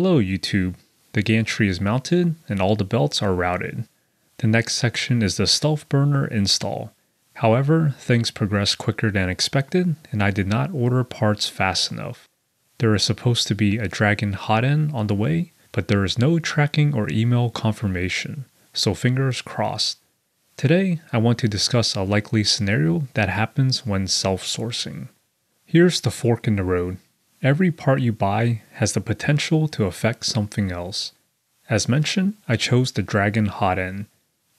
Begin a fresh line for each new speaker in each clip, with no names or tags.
Hello YouTube. The gantry is mounted and all the belts are routed. The next section is the Stealthburner install. However, things progressed quicker than expected and I did not order parts fast enough. There is supposed to be a Dragon hot end on the way, but there is no tracking or email confirmation, so fingers crossed. Today, I want to discuss a likely scenario that happens when self sourcing. Here's the fork in the road. Every part you buy has the potential to affect something else. As mentioned, I chose the Dragon hot end.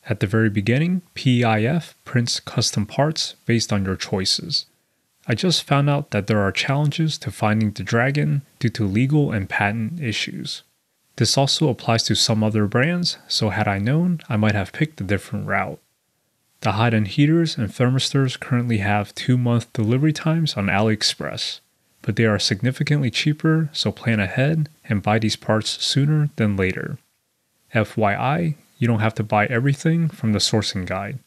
At the very beginning, PIF prints custom parts based on your choices. I just found out that there are challenges to finding the Dragon due to legal and patent issues. This also applies to some other brands, so had I known, I might have picked a different route. The hot end heaters and thermistors currently have two month delivery times on AliExpress but they are significantly cheaper, so plan ahead and buy these parts sooner than later. FYI, you don't have to buy everything from the sourcing guide.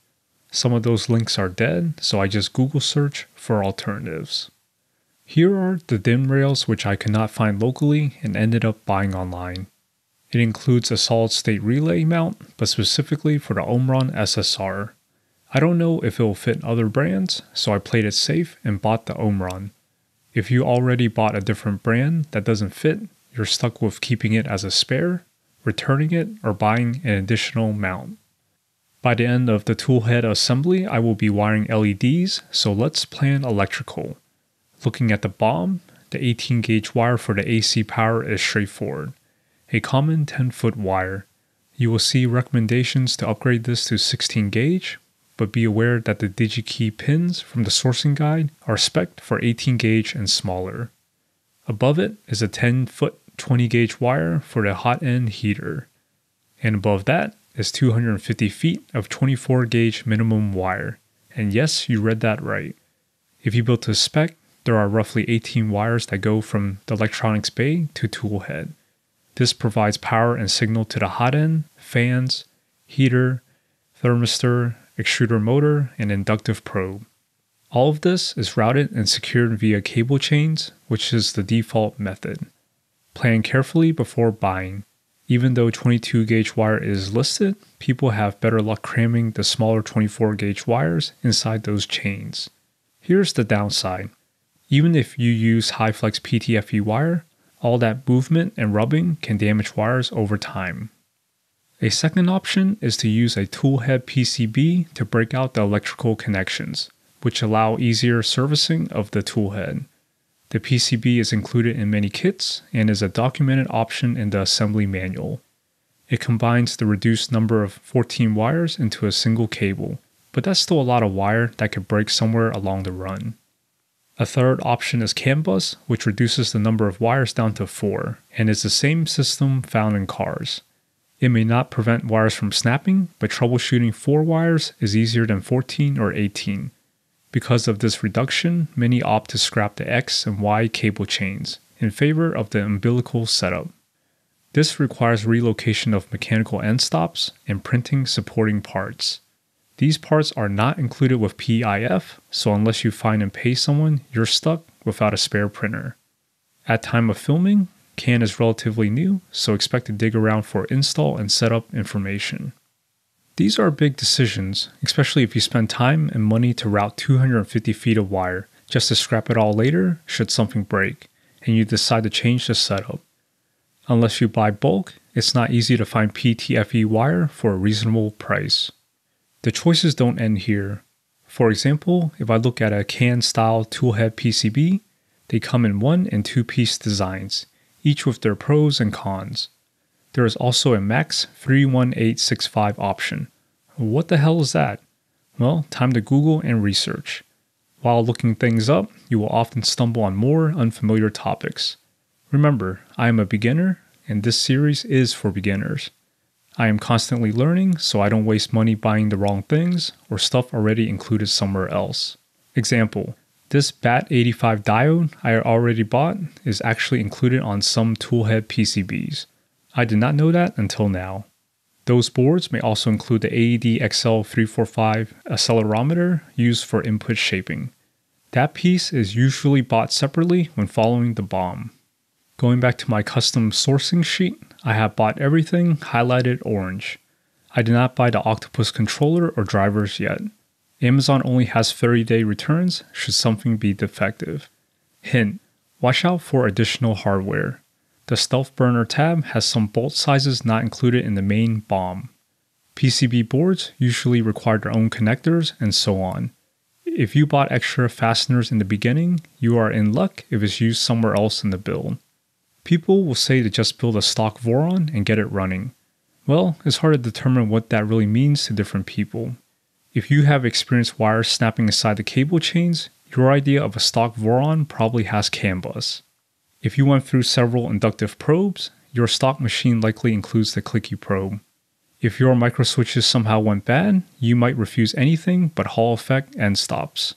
Some of those links are dead, so I just Google search for alternatives. Here are the DIN rails which I could not find locally and ended up buying online. It includes a solid state relay mount, but specifically for the Omron SSR. I don't know if it will fit other brands, so I played it safe and bought the Omron. If you already bought a different brand that doesn't fit, you're stuck with keeping it as a spare, returning it, or buying an additional mount. By the end of the toolhead assembly, I will be wiring LEDs, so let's plan electrical. Looking at the BOM, the 18 gauge wire for the AC power is straightforward. A common 10 foot wire. You will see recommendations to upgrade this to 16 gauge, but be aware that the DigiKey pins from the sourcing guide are spec'd for 18 gauge and smaller. Above it is a 10 foot 20 gauge wire for the hot end heater. And above that is 250 feet of 24 gauge minimum wire. And yes, you read that right. If you build to spec, there are roughly 18 wires that go from the electronics bay to toolhead. This provides power and signal to the hot end, fans, heater, thermistor, extruder motor, and inductive probe. All of this is routed and secured via cable chains, which is the default method. Plan carefully before buying. Even though 22 gauge wire is listed, people have better luck cramming the smaller 24 gauge wires inside those chains. Here's the downside. Even if you use high flex PTFE wire, all that movement and rubbing can damage wires over time. A second option is to use a toolhead PCB to break out the electrical connections, which allow easier servicing of the toolhead. The PCB is included in many kits and is a documented option in the assembly manual. It combines the reduced number of 14 wires into a single cable, but that's still a lot of wire that could break somewhere along the run. A third option is CAN bus, which reduces the number of wires down to 4, and is the same system found in cars. It may not prevent wires from snapping, but troubleshooting 4 wires is easier than 14 or 18. Because of this reduction, many opt to scrap the X and Y cable chains in favor of the umbilical setup. This requires relocation of mechanical end stops and printing supporting parts. These parts are not included with PIF, so unless you find and pay someone, you're stuck without a spare printer. At time of filming, CAN is relatively new, so expect to dig around for install and setup information. These are big decisions, especially if you spend time and money to route 250 feet of wire just to scrap it all later should something break, and you decide to change the setup. Unless you buy bulk, it's not easy to find PTFE wire for a reasonable price. The choices don't end here. For example, if I look at a CAN style toolhead PCB, they come in one and two piece designs, each with their pros and cons. There is also a max 31865 option. What the hell is that? Well, time to Google and research. While looking things up, you will often stumble on more unfamiliar topics. Remember, I am a beginner, and this series is for beginners. I am constantly learning, so I don't waste money buying the wrong things or stuff already included somewhere else. Example this BAT85 diode I already bought is actually included on some toolhead PCBs. I did not know that until now. Those boards may also include the ADXL345 accelerometer used for input shaping. That piece is usually bought separately when following the BOM. Going back to my custom sourcing sheet, I have bought everything highlighted orange. I did not buy the Octopus controller or drivers yet. Amazon only has 30 day returns should something be defective. Hint Watch out for additional hardware. The Stealthburner tab has some bolt sizes not included in the main BOM. PCB boards usually require their own connectors and so on. If you bought extra fasteners in the beginning, you are in luck if it's used somewhere else in the build. People will say to just build a stock Voron and get it running. Well, it's hard to determine what that really means to different people. If you have experienced wires snapping inside the cable chains, your idea of a stock Voron probably has CAN bus. If you went through several inductive probes, your stock machine likely includes the clicky probe. If your microswitches somehow went bad, you might refuse anything but Hall effect end stops.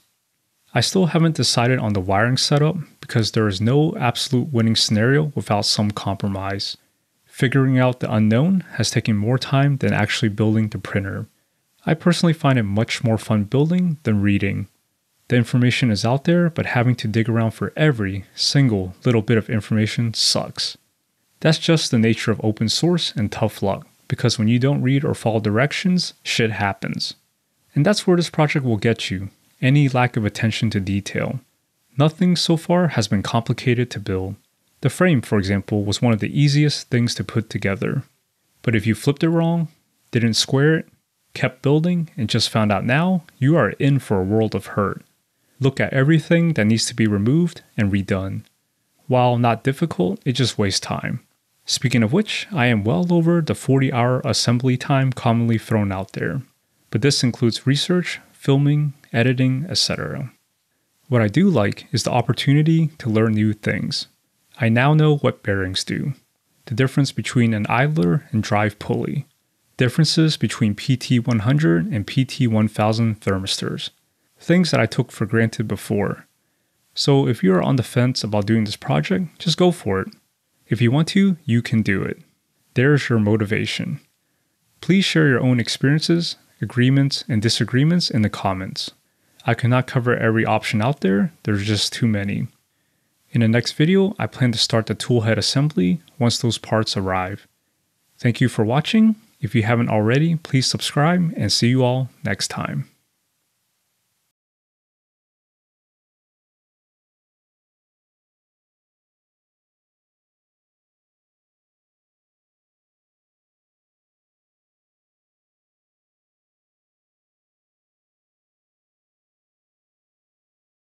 I still haven't decided on the wiring setup because there is no absolute winning scenario without some compromise. Figuring out the unknown has taken more time than actually building the printer. I personally find it much more fun building than reading. The information is out there, but having to dig around for every single little bit of information sucks. That's just the nature of open source and tough luck, because when you don't read or follow directions, shit happens. And that's where this project will get you any lack of attention to detail. Nothing so far has been complicated to build. The frame, for example, was one of the easiest things to put together. But if you flipped it wrong, didn't square it, kept building, and just found out now, you are in for a world of hurt look at everything that needs to be removed and redone. While not difficult, it just wastes time. Speaking of which, I am well over the 40 hour assembly time commonly thrown out there, but this includes research, filming, editing, etc. What I do like is the opportunity to learn new things. I now know what bearings do, the difference between an idler and drive pulley, differences between PT100 and PT1000 thermistors, things that I took for granted before. So if you're on the fence about doing this project, just go for it. If you want to, you can do it. There's your motivation. Please share your own experiences, agreements, and disagreements in the comments. I cannot cover every option out there, there's just too many. In the next video, I plan to start the toolhead assembly once those parts arrive. Thank you for watching. If you haven't already, please subscribe and see you all next time.